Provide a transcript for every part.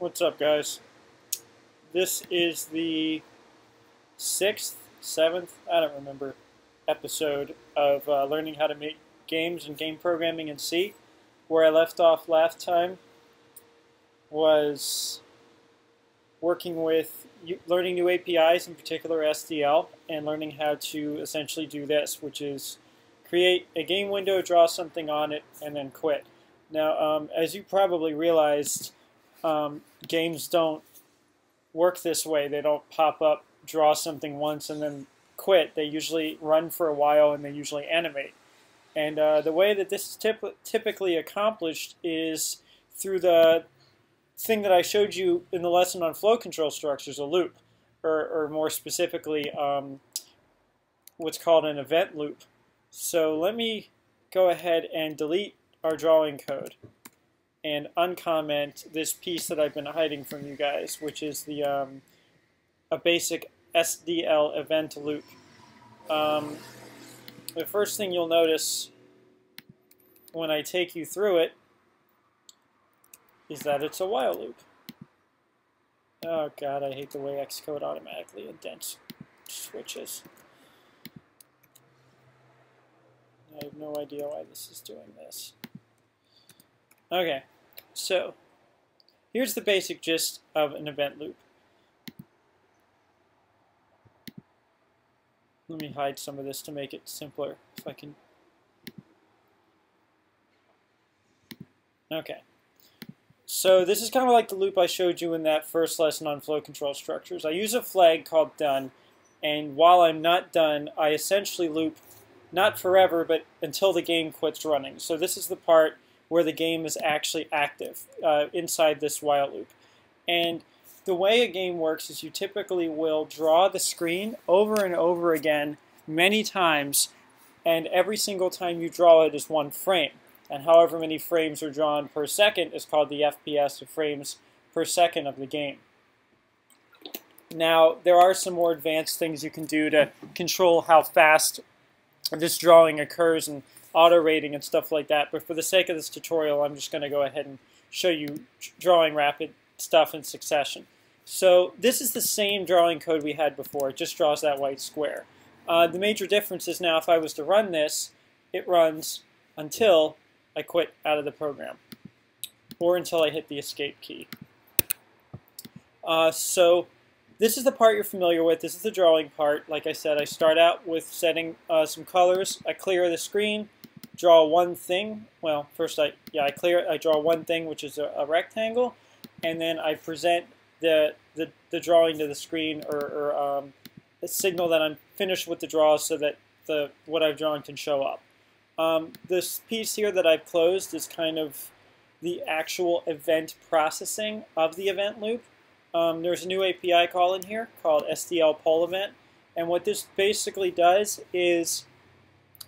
What's up, guys? This is the sixth, seventh, I don't remember, episode of uh, learning how to make games and game programming in C. Where I left off last time was working with learning new APIs, in particular SDL, and learning how to essentially do this, which is create a game window, draw something on it, and then quit. Now, um, as you probably realized, um, games don't work this way. They don't pop up, draw something once, and then quit. They usually run for a while and they usually animate. And uh, the way that this is typ typically accomplished is through the thing that I showed you in the lesson on flow control structures, a loop, or, or more specifically, um, what's called an event loop. So let me go ahead and delete our drawing code and uncomment this piece that I've been hiding from you guys, which is the um, a basic SDL event loop. Um, the first thing you'll notice when I take you through it is that it's a while loop. Oh god, I hate the way Xcode automatically indents switches. I have no idea why this is doing this. Okay, so here's the basic gist of an event loop. Let me hide some of this to make it simpler, if I can. Okay. So this is kind of like the loop I showed you in that first lesson on flow control structures. I use a flag called done, and while I'm not done, I essentially loop not forever, but until the game quits running. So this is the part where the game is actually active uh, inside this while loop. And the way a game works is you typically will draw the screen over and over again many times, and every single time you draw it is one frame. And however many frames are drawn per second is called the FPS, or frames per second of the game. Now, there are some more advanced things you can do to control how fast this drawing occurs and auto rating and stuff like that. But for the sake of this tutorial, I'm just going to go ahead and show you drawing rapid stuff in succession. So this is the same drawing code we had before. It just draws that white square. Uh, the major difference is now if I was to run this, it runs until I quit out of the program or until I hit the escape key. Uh, so this is the part you're familiar with. This is the drawing part. Like I said, I start out with setting uh, some colors. I clear the screen, draw one thing. Well, first I yeah I clear I draw one thing, which is a, a rectangle, and then I present the the, the drawing to the screen or, or um, signal that I'm finished with the draw so that the what I've drawn can show up. Um, this piece here that I've closed is kind of the actual event processing of the event loop. Um, there's a new API call in here called SDL poll event. And what this basically does is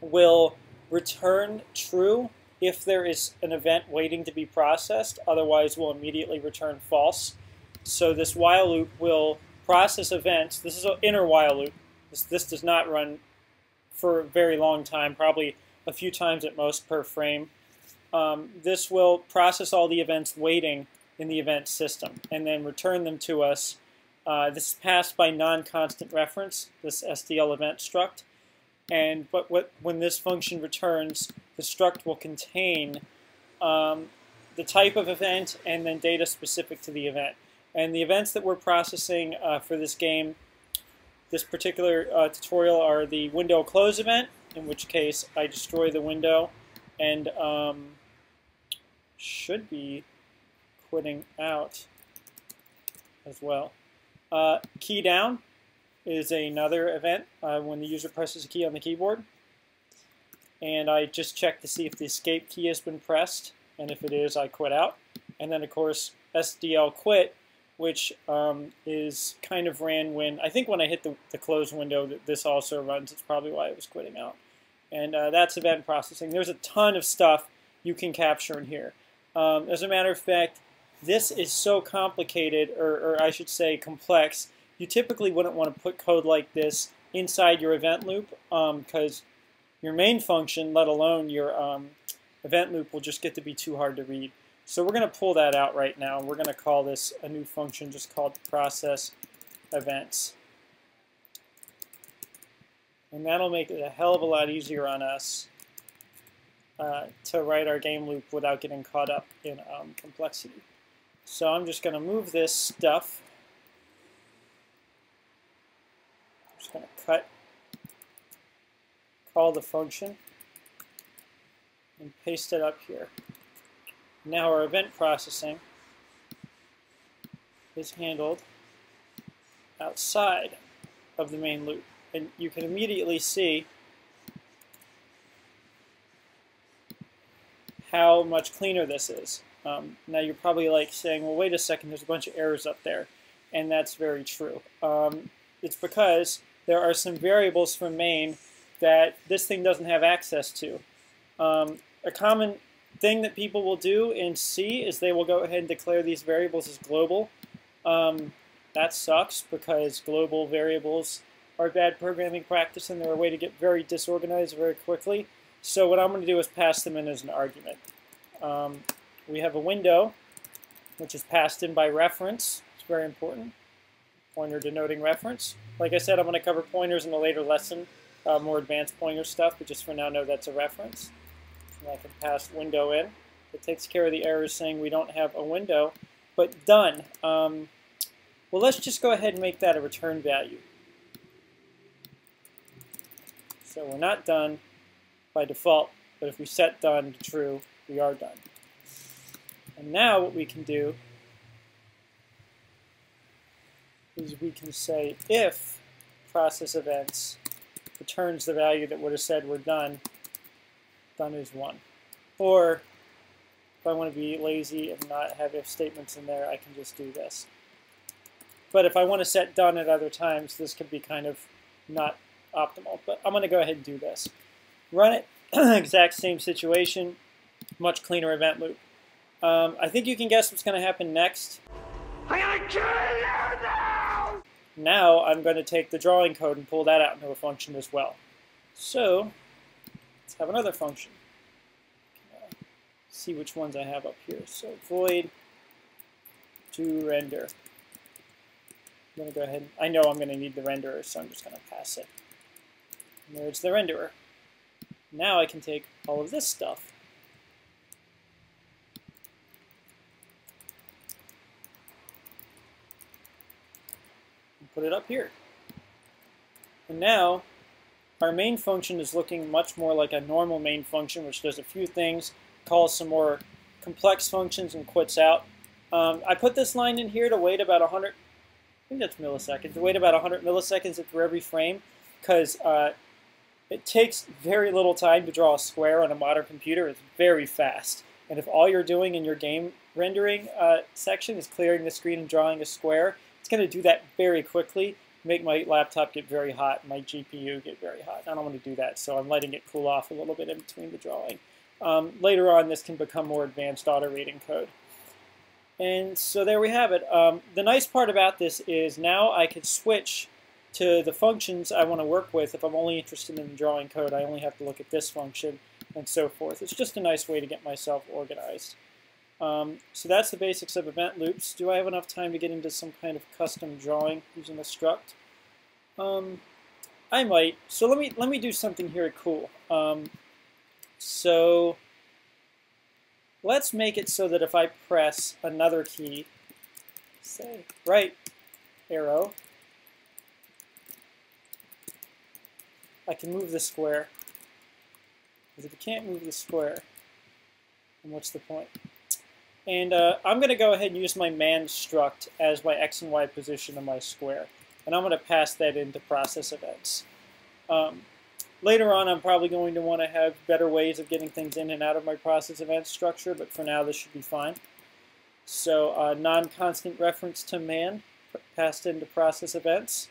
will return true if there is an event waiting to be processed. Otherwise, we'll immediately return false. So this while loop will process events. This is an inner while loop. This, this does not run for a very long time, probably a few times at most per frame. Um, this will process all the events waiting in the event system and then return them to us. Uh, this is passed by non-constant reference, this SDL event struct. And but what, when this function returns, the struct will contain um, the type of event and then data specific to the event. And the events that we're processing uh, for this game, this particular uh, tutorial, are the window close event, in which case I destroy the window and um, should be quitting out as well. Uh, key down is another event uh, when the user presses a key on the keyboard. And I just check to see if the escape key has been pressed, and if it is, I quit out. And then, of course, SDL quit, which um, is kind of ran when, I think when I hit the, the close window, this also runs. It's probably why I was quitting out. And uh, that's event processing. There's a ton of stuff you can capture in here. Um, as a matter of fact, this is so complicated, or, or I should say complex, you typically wouldn't want to put code like this inside your event loop because um, your main function, let alone your um, event loop, will just get to be too hard to read. So we're going to pull that out right now, we're going to call this a new function just called process events. And that'll make it a hell of a lot easier on us uh, to write our game loop without getting caught up in um, complexity. So I'm just going to move this stuff. I'm just going to cut, call the function, and paste it up here. Now our event processing is handled outside of the main loop. And you can immediately see how much cleaner this is. Um, now you're probably like saying, well, wait a second, there's a bunch of errors up there. And that's very true. Um, it's because there are some variables from main that this thing doesn't have access to. Um, a common thing that people will do in C is they will go ahead and declare these variables as global. Um, that sucks because global variables are bad programming practice and they're a way to get very disorganized very quickly. So what I'm going to do is pass them in as an argument. Um, we have a window, which is passed in by reference. It's very important. Pointer denoting reference. Like I said, I'm going to cover pointers in a later lesson, uh, more advanced pointer stuff, but just for now, know that's a reference. And I can pass window in. It takes care of the errors saying we don't have a window. But done. Um, well, let's just go ahead and make that a return value. So we're not done by default, but if we set done to true, we are done. And now what we can do is we can say if process events returns the value that would have said we're done, done is 1. Or if I want to be lazy and not have if statements in there, I can just do this. But if I want to set done at other times, this could be kind of not optimal. But I'm going to go ahead and do this. Run it, exact same situation, much cleaner event loop. Um, I think you can guess what's going to happen next. I'm going to kill you now! I'm going to take the drawing code and pull that out into a function as well. So let's have another function. See which ones I have up here. So void to render. I'm going to go ahead. I know I'm going to need the renderer, so I'm just going to pass it. And there's the renderer. Now I can take all of this stuff put it up here. And now our main function is looking much more like a normal main function, which does a few things, calls some more complex functions and quits out. Um, I put this line in here to wait about 100, I think that's milliseconds, to wait about 100 milliseconds for every frame, because uh, it takes very little time to draw a square on a modern computer. It's very fast. And if all you're doing in your game rendering uh, section is clearing the screen and drawing a square, it's going to do that very quickly, make my laptop get very hot, my GPU get very hot. I don't want to do that, so I'm letting it cool off a little bit in between the drawing. Um, later on, this can become more advanced auto reading code. And so there we have it. Um, the nice part about this is now I can switch to the functions I want to work with. If I'm only interested in the drawing code, I only have to look at this function and so forth. It's just a nice way to get myself organized. Um, so that's the basics of event loops. Do I have enough time to get into some kind of custom drawing using a struct? Um, I might. So let me let me do something here cool. Um, so let's make it so that if I press another key, say right arrow, I can move the square. Because if you can't move the square, then what's the point? And uh, I'm going to go ahead and use my man struct as my x and y position of my square. And I'm going to pass that into process events. Um, later on, I'm probably going to want to have better ways of getting things in and out of my process event structure, but for now, this should be fine. So uh, non-constant reference to man passed into process events.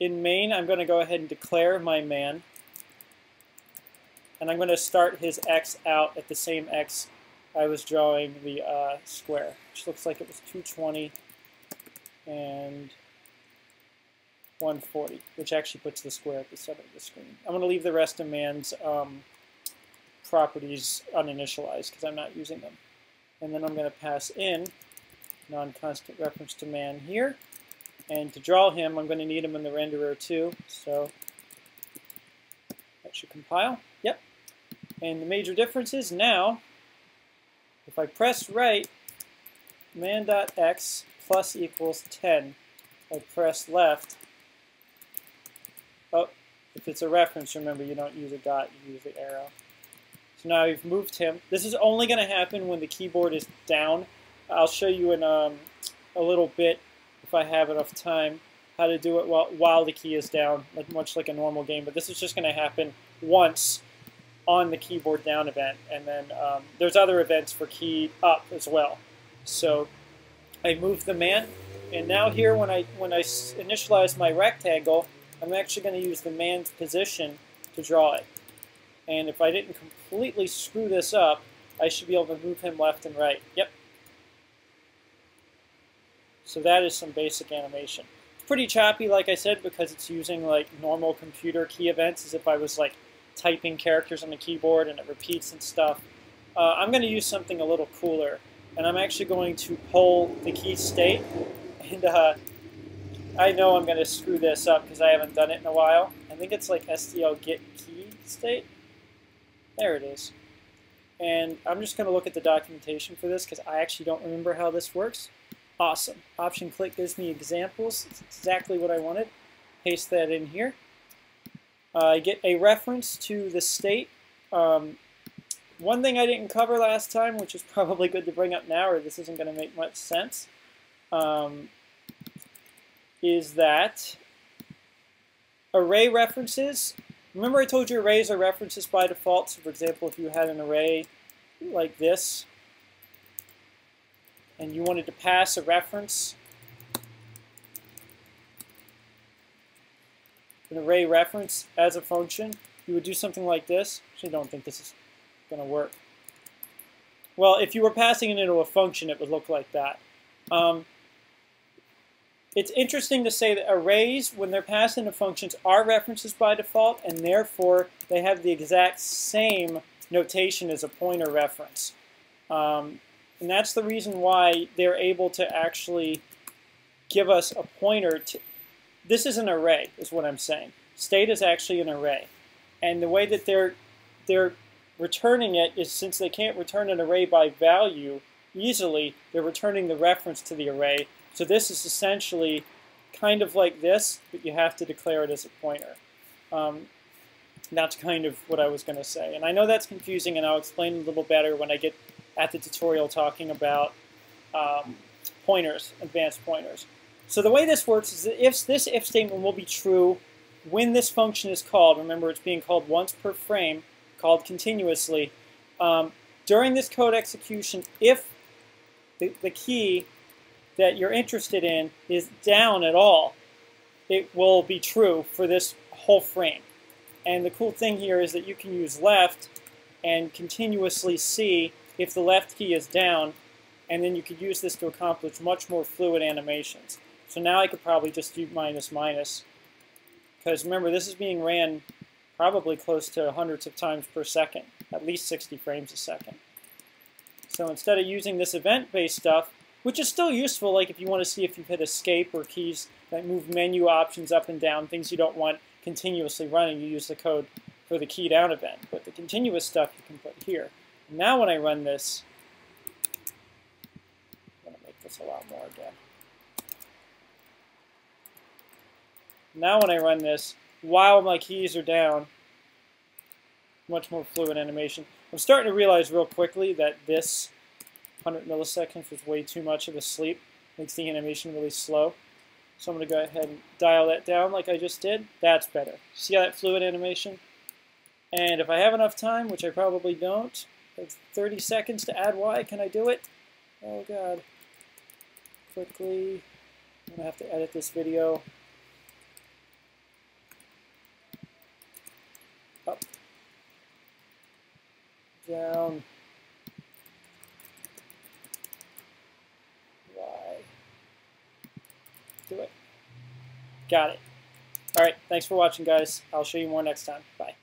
In main, I'm going to go ahead and declare my man. And I'm going to start his x out at the same x I was drawing the uh, square, which looks like it was 220 and 140, which actually puts the square at the center of the screen. I'm going to leave the rest of man's um, properties uninitialized because I'm not using them. and then I'm going to pass in non-constant reference to man here. And to draw him, I'm going to need him in the renderer too. So that should compile. Yep. And the major difference is now, if I press right, man.x plus equals 10. I press left. Oh, if it's a reference, remember you don't use a dot, you use the arrow. So now we've moved him. This is only going to happen when the keyboard is down. I'll show you in um, a little bit, if I have enough time, how to do it while, while the key is down, much like a normal game. But this is just going to happen once on the keyboard down event. And then um, there's other events for key up as well. So I move the man. And now here, when I, when I initialize my rectangle, I'm actually going to use the man's position to draw it. And if I didn't completely screw this up, I should be able to move him left and right. Yep. So that is some basic animation. It's pretty choppy, like I said, because it's using like normal computer key events as if I was like typing characters on the keyboard and it repeats and stuff. Uh, I'm going to use something a little cooler. And I'm actually going to pull the key state. And uh, I know I'm going to screw this up because I haven't done it in a while. I think it's like SDL get key state. There it is. And I'm just going to look at the documentation for this because I actually don't remember how this works. Awesome. Option click gives me examples. It's exactly what I wanted. Paste that in here. Uh, I get a reference to the state. Um, one thing I didn't cover last time, which is probably good to bring up now, or this isn't going to make much sense, um, is that array references Remember I told you arrays are references by default. So for example, if you had an array like this, and you wanted to pass a reference, an array reference as a function, you would do something like this. Actually, I don't think this is going to work. Well, if you were passing it into a function, it would look like that. Um, it's interesting to say that arrays, when they're passed into functions, are references by default, and therefore they have the exact same notation as a pointer reference. Um, and that's the reason why they're able to actually give us a pointer to, this is an array, is what I'm saying. State is actually an array. And the way that they're, they're returning it is since they can't return an array by value easily, they're returning the reference to the array, so this is essentially kind of like this, but you have to declare it as a pointer. Um, that's kind of what I was going to say. And I know that's confusing, and I'll explain a little better when I get at the tutorial talking about um, pointers, advanced pointers. So the way this works is that if this if statement will be true when this function is called. Remember, it's being called once per frame, called continuously. Um, during this code execution, if the, the key that you're interested in is down at all, it will be true for this whole frame. And the cool thing here is that you can use left and continuously see if the left key is down, and then you could use this to accomplish much more fluid animations. So now I could probably just do minus minus, because remember this is being ran probably close to hundreds of times per second, at least 60 frames a second. So instead of using this event-based stuff, which is still useful, like if you want to see if you've hit escape or keys that move menu options up and down, things you don't want continuously running, you use the code for the key down event. But the continuous stuff you can put here. Now when I run this, I'm going to make this a lot more again. Now when I run this, while my keys are down, much more fluid animation. I'm starting to realize real quickly that this 100 milliseconds was way too much of a sleep. Makes the animation really slow. So I'm going to go ahead and dial that down like I just did. That's better. See that fluid animation? And if I have enough time, which I probably don't, 30 seconds to add Y. Can I do it? Oh god. Quickly. I'm going to have to edit this video. Up. Down. do it. Got it. All right, thanks for watching, guys. I'll show you more next time. Bye.